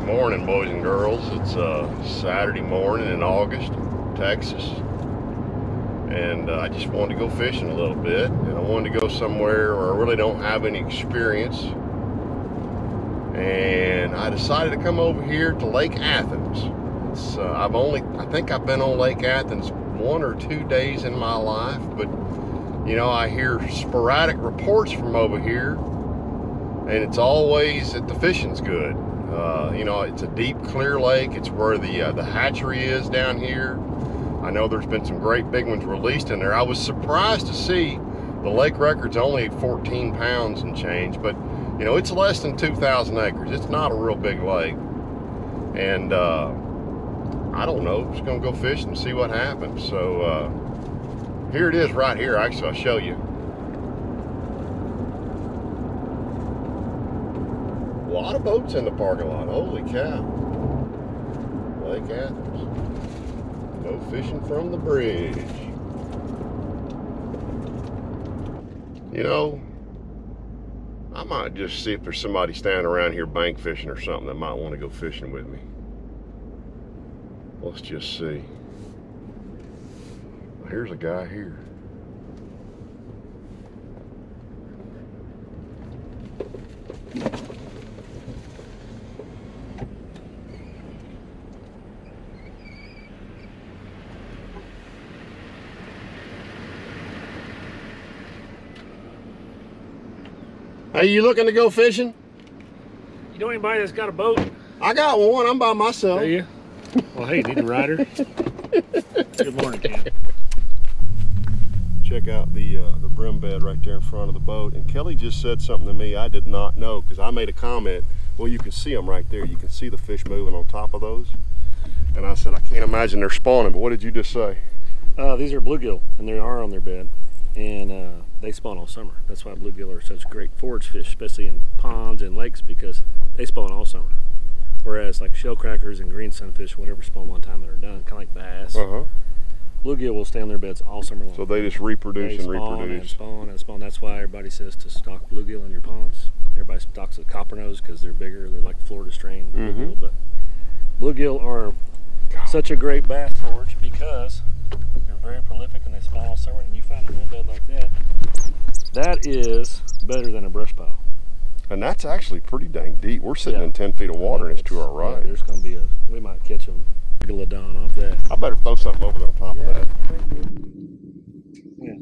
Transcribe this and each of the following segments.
Good morning, boys and girls. It's uh, Saturday morning in August, Texas. And uh, I just wanted to go fishing a little bit. And I wanted to go somewhere where I really don't have any experience. And I decided to come over here to Lake Athens. Uh, I've only, I think I've been on Lake Athens one or two days in my life, but you know, I hear sporadic reports from over here, and it's always that the fishing's good. Uh, you know, it's a deep, clear lake. It's where the uh, the hatchery is down here. I know there's been some great big ones released in there. I was surprised to see the lake record's only 14 pounds and change, but you know, it's less than 2,000 acres. It's not a real big lake, and uh, I don't know. Just gonna go fishing and see what happens. So uh, here it is, right here. Actually, I'll show you. Lot of boats in the parking lot. Holy cow. Lake Athens. No fishing from the bridge. You know, I might just see if there's somebody standing around here bank fishing or something that might want to go fishing with me. Let's just see. Here's a guy here. Hey, you looking to go fishing? You know anybody that's got a boat? I got one. I'm by myself. Do you? Well, hey, need a rider? Good morning, Ken. Check out the uh, the bream bed right there in front of the boat. And Kelly just said something to me I did not know because I made a comment. Well, you can see them right there. You can see the fish moving on top of those. And I said I can't imagine they're spawning. But what did you just say? Uh, these are bluegill, and they are on their bed, and uh, they spawn all summer. That's why bluegill are such great forage fish, especially in ponds and lakes, because they spawn all summer. Whereas like shell crackers and green sunfish, whatever, spawn one time and are done, kind of like bass. Uh huh. Bluegill will stay on their beds all summer long. So they just reproduce They and spawn reproduce. and spawn and spawn. That's why everybody says to stock bluegill in your ponds. Everybody stocks the copper nose because they're bigger. They're like Florida strain Mhm. bluegill. But bluegill are such a great bass forage because they're very prolific and they spawn all summer. And you find a bed like that, that is better than a brush pile. And that's actually pretty dang deep. We're sitting Yeah. in 10 feet of water and it's to our yeah, right. there's going to be a. We might catch them. Megalodon off that. I better throw something over there on top of that. Yeah.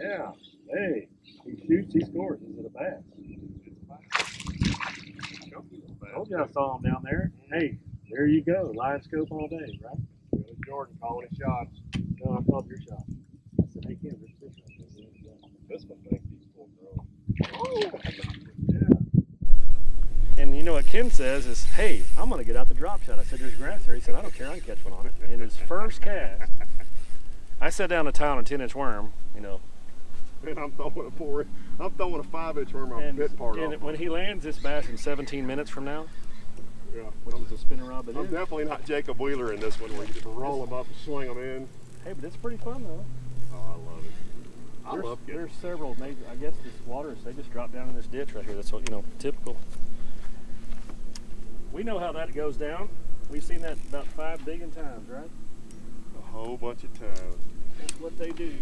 Yeah. Hey, he shoots, he scores. Is it a bass? Told you I saw him down there. Mm-hmm. Hey, there you go. LiveScope all day, right? Jordan calling his shots. No, I called your shot. I said, hey, Ken, this fish right there. This one thinks he's full grown. Yeah. And you know what Kim says is, hey, I'm going to get out the drop shot. I said, there's grass there. He said, I don't care. I can catch one on it. And his first cast, I set down a towel on a 10 inch worm, you know, And I'm throwing a four, I'm throwing a five inch worm and, bit part and off. when he lands this bass in 17 minutes from now, Yeah. which is a spinning rod, but I'm it is. definitely not Jacob Wheeler in this one where you just roll them up and swing them in. Hey, but it's pretty fun though. Oh, I love it. I there's, love getting there's several. Maybe I guess this water they just drop down in this ditch right here. That's what you know, typical. We know how that goes down. We've seen that about five billion times, right? a whole bunch of times. That's what they do.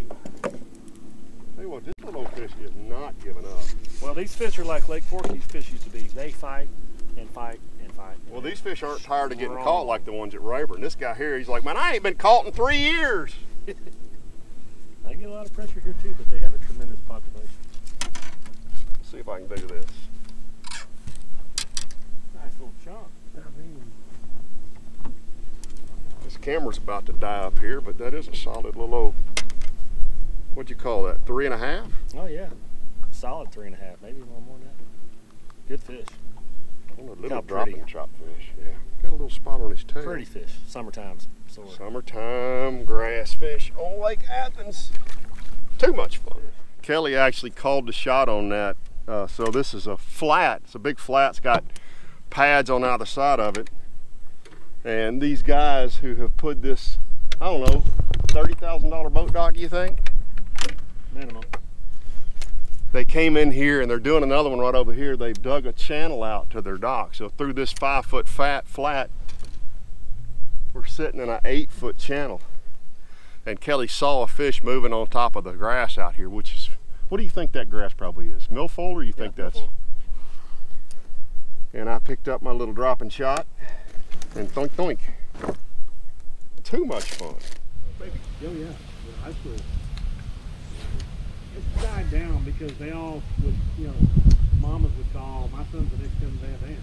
Hey, what, this little fish is not giving up. Well, these fish are like Lake Fork. These fish used to be. They fight and fight and fight. Well, these fish aren't tired of getting caught like the ones at Rayburn. This guy here, he's like, man, I ain't been caught in three years. They get a lot of pressure here too, but they have a tremendous population. Let's see if I can do this. Nice little chunk. I mean, This camera's about to die up here, but that is a solid little old, what'd you call that, three and a half? Oh yeah, solid three and a half, maybe a little more than that. Good fish. A little dropping chop fish, yeah. Got a little spot on his tail. Pretty fish. summertime sore. Summertime grass fish on Lake Athens. Too much fun. Kelly actually called the shot on that. Uh, so this is a flat. It's a big flat. It's got pads on either side of it. And these guys who have put this, I don't know, $30,000 boat dock, you think? Minimum. they came in here and they're doing another one right over here. They've dug a channel out to their dock. So through this five foot fat flat, we're sitting in an eight foot channel. And Kelly saw a fish moving on top of the grass out here, which is, what do you think that grass probably is? Milfoil or you think that's? And I picked up my little drop shot and thunk thunk. Too much fun. Oh yeah, yeah, high school. It's died down because they all would, you know, mamas would call. My son's the next Kevin VanDam.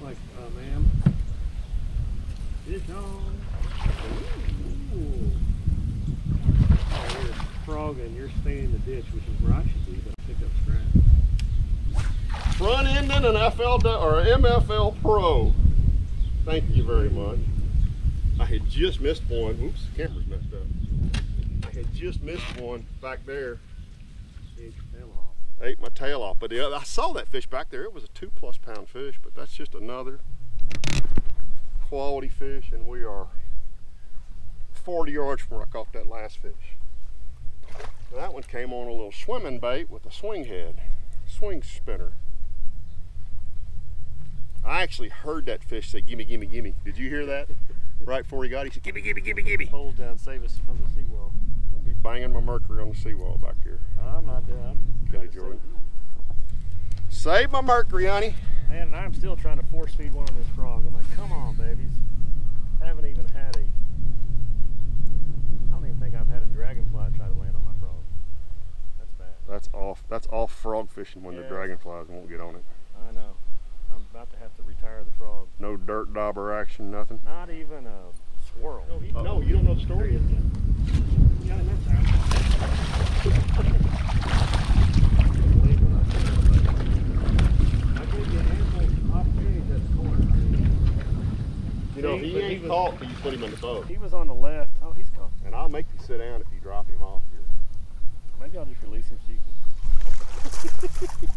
Like, uh, ma'am, fish on. Ooh. Oh, you're a frog and you're staying in the ditch, which is where I should be, but I picked up scratch. Front ending an FL or MFL Pro. Thank you very much. I had just missed one. Oops, camera's messed up. I had just missed one back there. Ate your tail off. Ate my tail off, but the other, I saw that fish back there. It was a two plus pound fish, but that's just another quality fish, and we are 40 yards from where I caught that last fish. Now, that one came on a little swimming bait with a swing head, swing spinner. I actually heard that fish say, gimme, gimme, gimme. Did you hear that? Right before he got it, he said, gimme, gimme, gimme, gimme. Hold down, save us from the seawall. I'll be banging my mercury on the seawall back here. I'm not done. I'm Kelly Jordan. save Save my mercury, honey. Man, and I'm still trying to force feed one of this frog. I'm like, come on, babies. I haven't even had a. I don't even think I've had a dragonfly try to land on my frog. That's bad. That's off. That's off frog fishing when the dragonflies won't get on it. I know. I'm about to have to retire the frog. No dirt dauber action, nothing. Not even a swirl. No, he, Uh-oh. no, you don't know the story. Caught till you put him in the boat. He was on the left. Oh, he's gone. And I'll make you sit down if you drop him off here. Maybe I'll just release him so you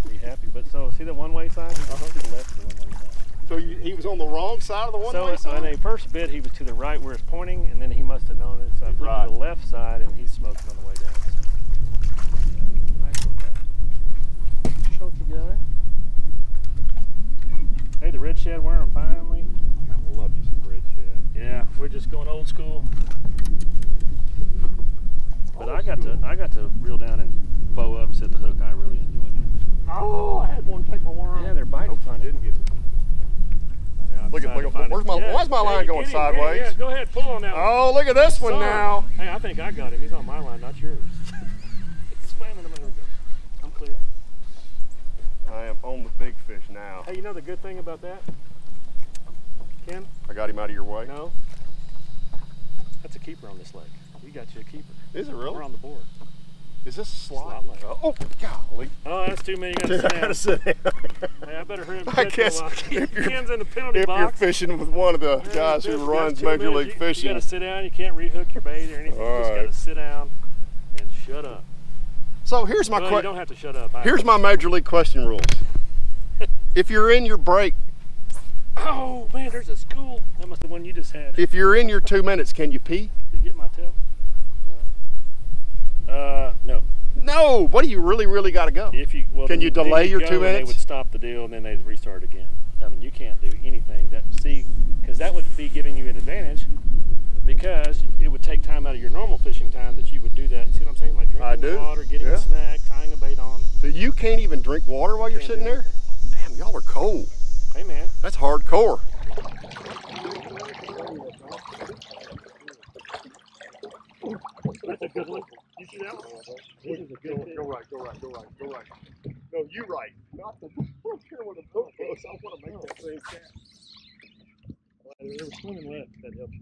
can be happy. But so, see the one-way sign? He's Uh-huh. to the left of the one-way sign. So you, he was on the wrong side of the So one-way uh, when sign? he first bit, he was to the right where it's pointing, and then he must have known it. So I flipped Right. to the left side, and he's smoking on the way down. Nice little guy. Chunky guy. Hey, the red shad worm finally. I love you some red shad. Yeah, we're just going old school. But I got to I got to reel down and bow up, set the hook. I really enjoyed it. Oh, I had one take my worm. Yeah, they're biting Nope, I funny. didn't get it. I'm Look at- look at- where's my- Yeah. why is my line Hey, going get him, get him. sideways? Yeah, go ahead, pull on that one. Oh, look at this one now. Hey, I think I got him. He's on my line, not yours. Him. There we go. I'm clear. I am on the big fish now. Hey, you know the good thing about that? Ken? I got him out of your way. No. That's a keeper on this lake. We got you a keeper. Is it really? We're on the board. Is this a slot? Slot lake. Oh, golly. Oh, that's too many. You gotta sit down. Gotta sit down. Hey, I better hurry up. I guess if you're- Ken's in the penalty if you're fishing with one of the Yeah, guys who runs Major minutes. League You- Fishing, You gotta sit down. You can't rehook your bait or anything. All you just right. gotta sit down and shut up. so here's my well, you question. don't have to shut up. Here's my Major League question rules. if you're in your break, Oh man, there's a school. That must be the one you just had. if you're in your two minutes, can you pee? Did you get my tail? No. Uh, no. What do you really, really got to go? If you well, Can you delay your go two minutes? They would stop the deal and then they'd restart again. I mean, you can't do anything that see because that would be giving you an advantage because it would take time out of your normal fishing time that you would do that. See what I'm saying? Like drinking water, getting Yeah. a snack, tying a bait on. So you can't even drink water while you're sitting there? Damn, y'all are cold. Hey man, That's hardcore. That's a good one. You see that one? This is a good one. Go right, go right, go right, go right. No, you right. Not the. I don't care where the boat goes. Oh, I want to make oh. that same catch. Well, they were swimming left. That helps.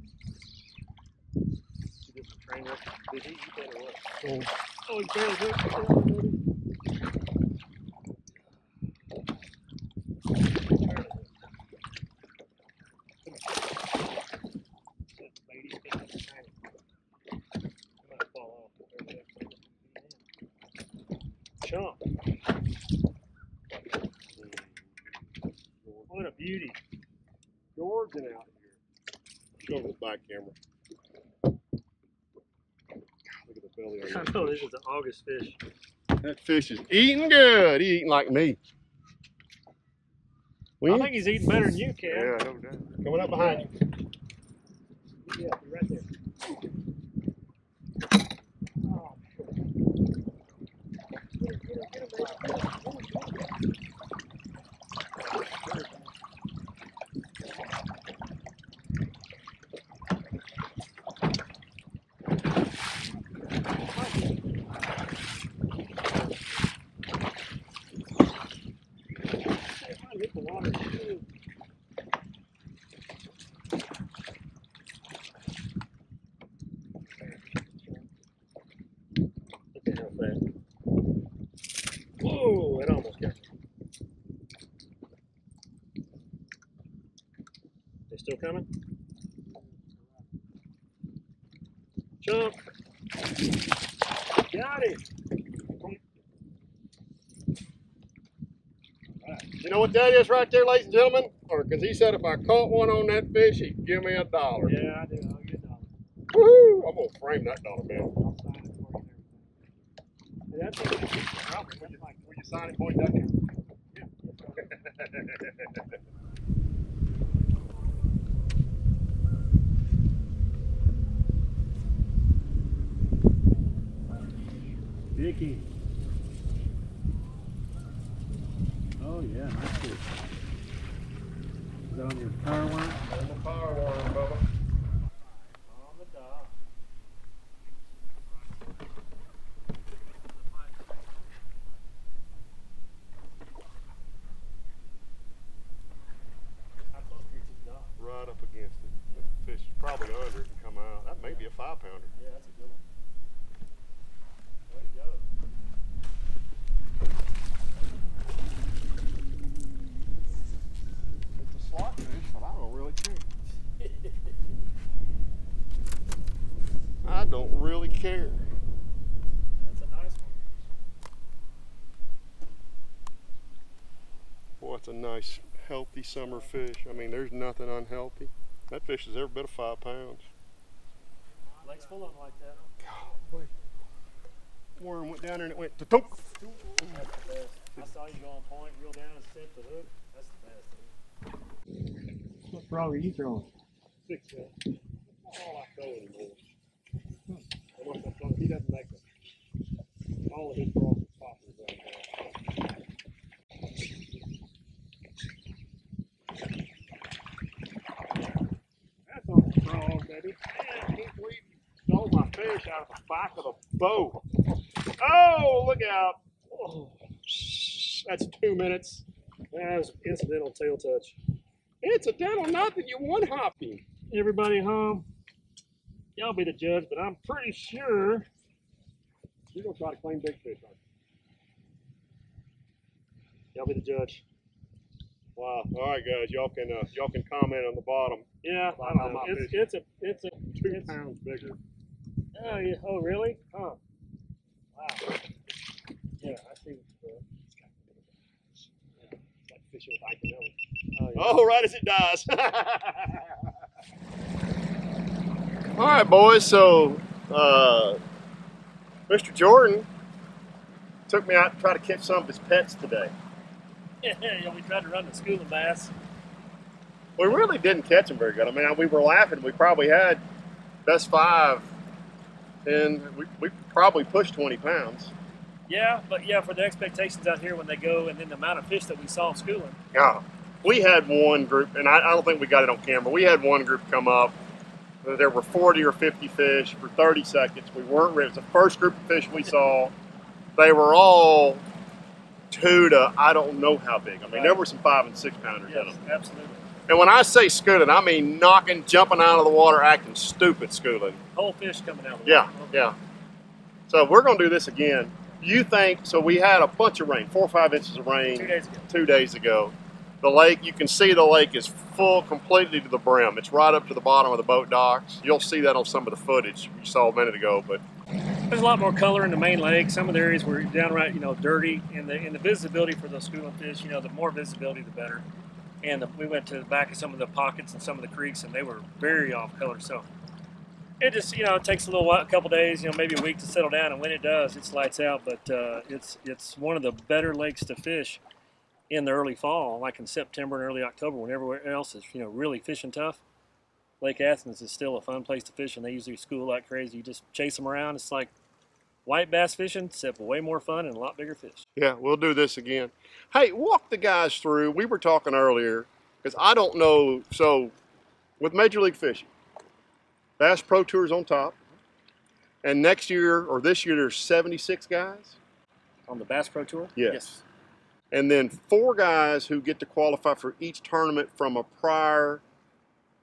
You did some train work. Did he? You better what? Oh, oh, he barely hooked. Chump. Mm. What a beauty. Georgian out here. Show the back camera. Look at the belly on I that know this is an August fish. That fish is eating good. He eating like me. I think he's eating better than you, Cam. Yeah, no doubt. Coming up behind you. Yeah, you're right there. Oh, hit the water. Look at how fast. Whoa, it almost got me. They still coming? Jump. Got it. You know what that is right there, ladies and gentlemen? Or because he said if I caught one on that fish, he'd give me a dollar. Yeah, I do. I'll get a dollar. Woo! I'm gonna frame that dollar bill. I'll sign it for you and that's it. Will you, sign it, boy? Ducky? Vicky. Oh yeah, nice fish. Is that on your power line? On the power worm, Bubba. On the dock. How close are you to the dock? Right up against it. The fish is probably under it and come out. That may be a five pounder. Yeah, that's a good one. Way to go. It's a slot fish, but I don't really care. I don't really care. That's a nice one. Boy, it's a nice, healthy summer fish. I mean, there's nothing unhealthy. That fish is every bit of five pounds. Legs full on like that. Golly. Worm went down there and it went to tunk. That's the best. I saw you go on point, reel down and set the hook. That's the best. Dude. What frog are you throwing? 6th Sense. All I throw anymore. Hmm. Unless I throw- He doesn't make them. All of his frogs are poppers right now. That's on the frog, baby. I can't believe you stole my fish out of the back of the boat. Oh, look out. Oh, that's two minutes. That was incidental tail touch. Incidental, nothing. You one hopping. Everybody home. Y'all be the judge, but I'm pretty sure you're gonna try to claim big fish, aren't you? Y'all be the judge. Wow. All right, guys, y'all can uh, y'all can comment on the bottom. Yeah, I don't know. It's, it's a it's a Two it's, pounds bigger. Oh yeah. Oh really? Huh. Wow. Yeah, I see what you're doing. Yeah, like fishing with. Oh, yeah. Oh, right as it dies. All right, boys. So, uh, Mr. Jordan took me out to try to catch some of his pets today. Yeah, we tried to run the school of bass. We really didn't catch them very good. I mean, we were laughing. We probably had best five, and we, we probably pushed 20 pounds. Yeah, but yeah, for the expectations out here when they go, and then the amount of fish that we saw schooling. Yeah. We had one group, and I, I don't think we got it on camera. We had one group come up. There were 40 or 50 fish for 30 seconds. We weren't ready. It was the first group of fish we saw. They were all two to I don't know how big. I mean, there were some five and six pounders in Yes, them. absolutely. And when I say schooling, I mean knocking, jumping out of the water, acting stupid schooling. Whole fish coming out. Of the Yeah, water. yeah. So we're going to do this again. You think, so we had a bunch of rain, four or five inches of rain Two days ago. two days ago. The lake, you can see the lake is full completely to the brim. It's right up to the bottom of the boat docks. You'll see that on some of the footage you saw a minute ago. But There's a lot more color in the main lake. Some of the areas were downright, you know, dirty, and the and the visibility for those schooling fish, you know, the more visibility, the better. And the, we went to the back of some of the pockets and some of the creeks, and they were very off color. So it just you know it takes a little while, a couple days, you know, maybe a week to settle down, and when it does, it's lights out. But uh, it's it's one of the better lakes to fish in the early fall, like in September and early October, when everywhere else is you know really fishing tough. Lake Athens is still a fun place to fish, and they usually school like crazy. You just chase them around. It's like white bass fishing, except way more fun and a lot bigger fish. Yeah, we'll do this again. Hey, walk the guys through. We were talking earlier because I don't know. So, with Major League Fishing, Bass Pro Tour's on top, and next year or this year there's 76 guys, On the Bass Pro Tour? Yes. and then four guys who get to qualify for each tournament from a prior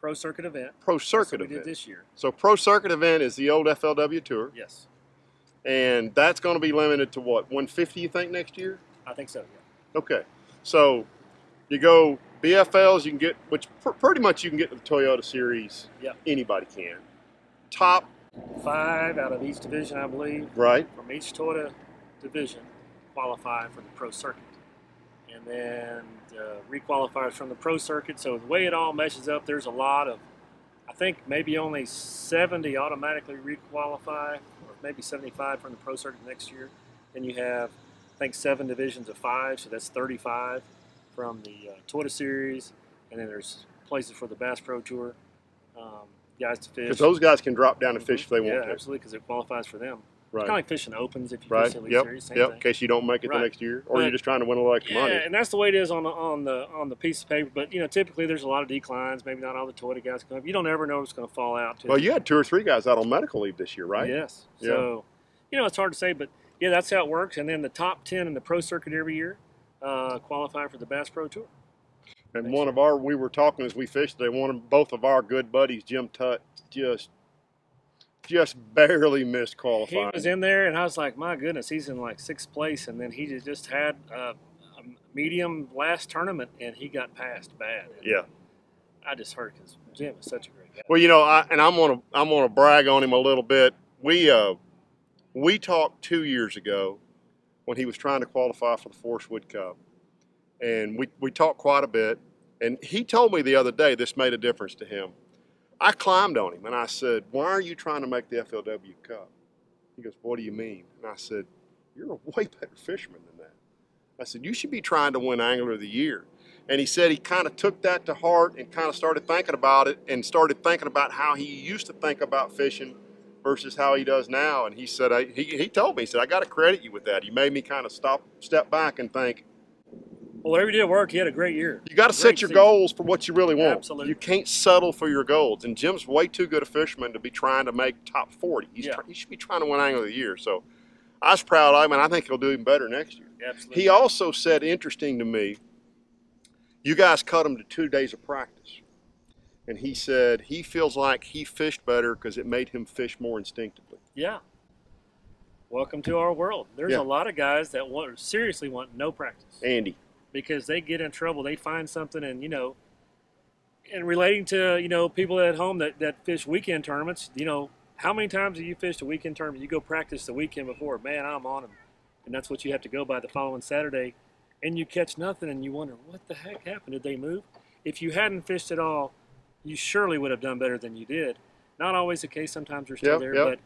Pro Circuit event. Pro Circuit what we event. did this year. So, Pro Circuit event is the old FLW Tour, Yes, and that's going to be limited to what 150? You think next year? I think so. Yeah. Okay, so you go BFLs, you can get, which pr- pretty much you can get the Toyota Series. Yep. Anybody can. Top, Five out of each division, I believe, right? from each Toyota division qualify for the Pro Circuit. And then uh, requalifiers from the Pro Circuit. So the way it all meshes up, there's a lot of, I think maybe only 70 automatically requalify, or maybe 75 from the Pro Circuit next year. Then you have, I think, seven divisions of five, so that's 35 from the uh, Toyota Series. And then there's places for the Bass Pro Tour, um, guys to fish. Because those guys can drop down and fish if they yeah, want to. absolutely, because it qualifies for them. It's kind of like fishing opens if you Right. fish the Elite Yep. Series, same Yep. In case you don't make it Right. the next year, or But- you're just trying to win a little extra Yeah, money. and that's the way it is on the on the on the piece of paper. But you know, typically there's a lot of declines. Maybe not all the Toyota guys come up. You don't ever know what's going to fall out. To Well, you had two or three guys out on medical leave this year, right? Yes. Yeah. So, you know, it's hard to say, but yeah, that's how it works. And then the top ten in the pro circuit every year uh, qualify for the Bass Pro Tour. And one of our, we were talking as we fished today. One of both of our good buddies, Jim Tutt, just, just barely missed qualifying. He was in there, and I was like, my goodness, he's in like sixth place, and then he just- had uh, a medium last tournament, and he got passed bad. And yeah. I just hurt because Jim is such a great guy. Well, you know, I, and I'm gonna I'm gonna brag on him a little bit. We uh, we talked two years ago when he was trying to qualify for the Forrest Wood Cup, and we we talked quite a bit. And he told me the other day this made a difference to him. I climbed on him and I said, "Why are you trying to make the FLW Cup?" He goes, "What do you mean?" And I said, "You're a way better fisherman than that." I said, "You should be trying to win Angler of the Year." And he said he kind of took that to heart and kind of started thinking about it and started thinking about how he used to think about fishing versus how he does now. And he said, I, he, he told me, he said, I got to credit you with that. He made me kind of stop, step back and think, Well, whatever you did work, he had a great year. you got to set your season. goals for what you really want. Absolutely. You can't settle for your goals. And Jim's way too good a fisherman to be trying to make top 40. He's Yeah. try- he should be trying to win Angler of the Year. So I was proud of him, and I think he'll do even better next year. Absolutely. He also said, interesting to me, you guys cut him to two days of practice. And he said he feels like he fished better because it made him fish more instinctively. yeah. Welcome to our world. There's Yeah. a lot of guys that want seriously want no practice Andy. Because they get in trouble. They find something, and you know, and relating to you know people at home that that fish weekend tournaments. You know, how many times have you fished a weekend tournament? You go practice the weekend before. Man, I'm on them, and that's what you have to go by the following Saturday, and you catch nothing, and you wonder what the heck happened. Did they move? If you hadn't fished at all, you surely would have done better than you did. Not always the case. Sometimes you're still Yep, there, yep. but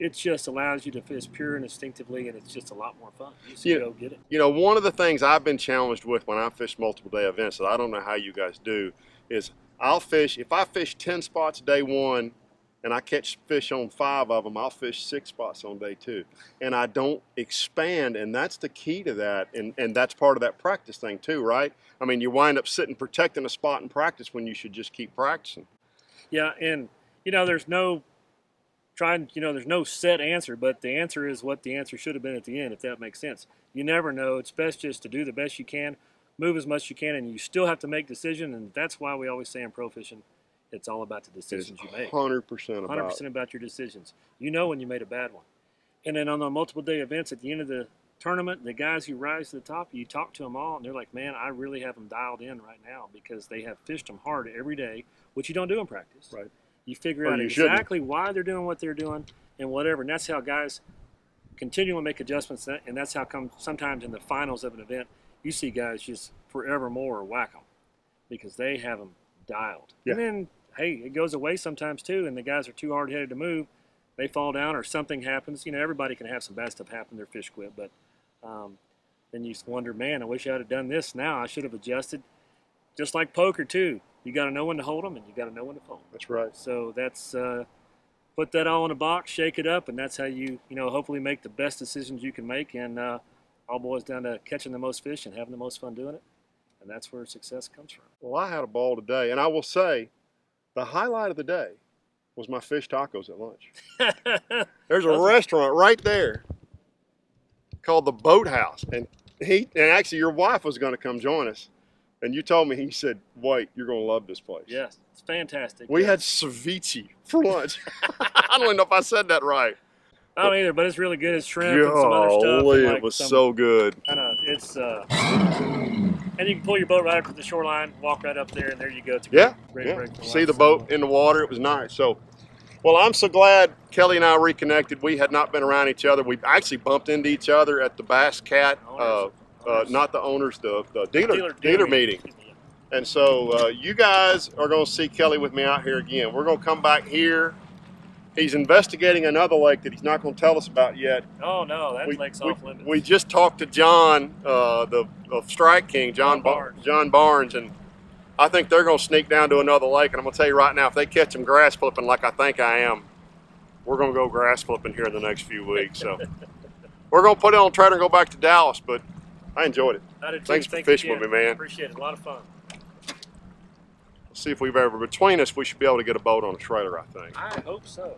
it just allows you to fish pure and instinctively, and it's just a lot more fun. You just Yeah. go get it. You know, one of the things I've been challenged with when I fish multiple day events that I don't know how you guys do is I'll fish, if I fish 10 spots day one and I catch fish on five of them, I'll fish six spots on day two. And I don't expand, and that's the key to that. And, and that's part of that practice thing, too, right? I mean, you wind up sitting protecting a spot in practice when you should just keep practicing. Yeah, and you know, there's no trying. You know, there's no set answer, but the answer is what the answer should have been at the end, if that makes sense. You never know. It's best just to do the best you can, move as much as you can, and you still have to make decisions. And that's why we always say in pro fishing, it's all about the decisions you make. 100% about 100% about your decisions. You know when you made a bad one. And then on the multiple day events at the end of the tournament, the guys who rise to the top, you talk to them all, and they're like, man, I really have them dialed in right now because they have fished them hard every day, which you don't do in practice. Right. You figure Or out you shouldn't. exactly why they're doing what they're doing and whatever. And that's how guys continue continually make adjustments. And that's how come sometimes in the finals of an event, you see guys just forevermore whack them because they have them dialed. Yeah. And then hey, it goes away sometimes too, and the guys are too hard headed to move. They fall down or something happens. You know, everybody can have some bad stuff happen. Their fish quit, but um, then you just wonder, man, I wish I'd have done this now. I should have adjusted. Just like poker too, you got to know when to hold them and you got to know when to fold. That's right. So that's uh, put that all in a box, shake it up, and that's how you you know hopefully make the best decisions you can make. And uh, all boils down to catching the most fish and having the most fun doing it, and that's where success comes from. Well, I had a ball today, and I will say, the highlight of the day was my fish tacos at lunch. There's a restaurant right there called the Boathouse, and he and actually your wife was going to come join us, and you told me he said, "Wait, you're going to love this place." yes, it's fantastic. We Yeah. had ceviche for lunch. I don't even know if I said that right. I don't either, but it's really good. It's shrimp and some other stuff. Golly, and it was some so good. kind of it's uh, and you can pull your boat right up to the shoreline, walk right up there, and there you go. It's a Yeah, great, great yeah. break for See the boat in the water. It was nice. So, well, I'm so glad Kelly and I reconnected. We had not been around each other. We actually bumped into each other at the Bass Cat, uh, Owners- uh, not the owners, the, the dealer, dealer, dealer, meeting. Excuse me. And so uh, you guys are going to see Kelly with me out here again. We're going to come back here. He's investigating another lake that he's not going to tell us about yet. Oh no, that we, lake's we- off limits. we just talked to John, uh, the of Strike King, John, John Bar- Barnes. John Barnes, and I think they're going to sneak down to another lake. And I'm going to tell you right now, if they catch them grass flipping like I think I am, we're going to go grass flipping here in the next few weeks. So we're going to put it on trailer and go back to Dallas. But I enjoyed it. I did too. Thanks for Thank fishing with me, man. Appreciate it. A lot of fun. Let's see if we've ever between us, we should be able to get a boat on a trailer. I think. I hope so.